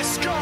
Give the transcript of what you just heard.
Prescott.